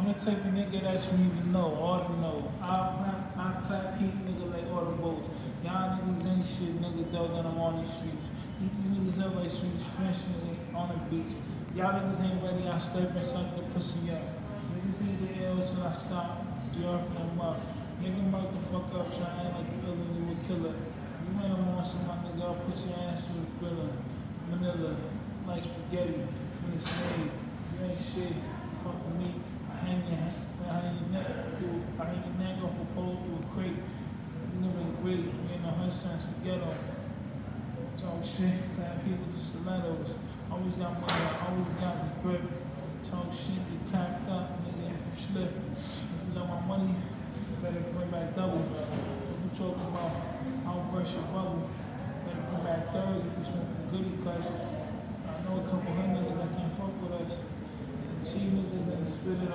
I'm the type of nigga that's from even know, all to know. I clap, I clap heat nigga like all the boats. Y'all niggas ain't shit, nigga, dog that I'm on these streets. Eat these niggas up like streets, nigga on the beach. Y'all niggas ain't ready, I step and suck the pussy up. Niggas need the L till I stop, jerking them up. Nigga mic the fuck up, try to act like you really you a killer. You ain't a monster, my nigga, I'll put your ass to the griller. Manila, like spaghetti, when it's made. You ain't shit, fuck with me. I hang your, I hang your neck, through, I hang your neck off a pole through a crate. You never her sense to. Talk shit, got people with stilettos. Always got money, I always got this grip. Talk shit, get capped up, nigga, if you slip. If you got my money, you better bring back double. What you talking about? I'll burst your bubble. Better bring back thirds if you smoking goodie, cuz I know a couple hundred niggas that can't fuck with us. Cheap niggas that spit it